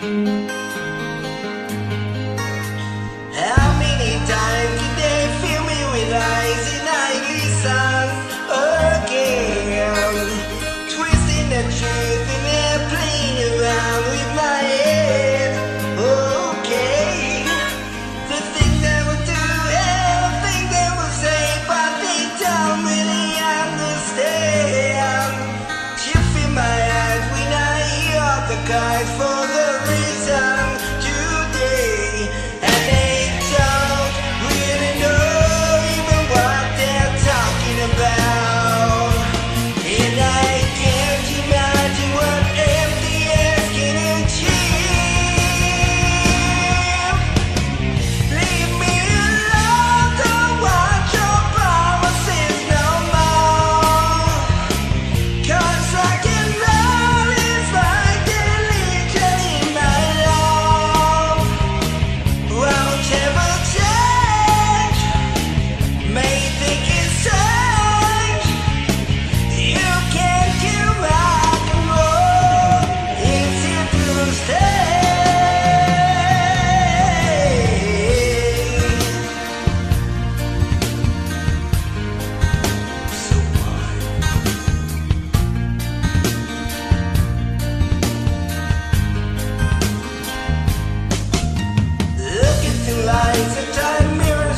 How many times did they fill me with lies again? Twisting the truth in a.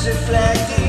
reflecting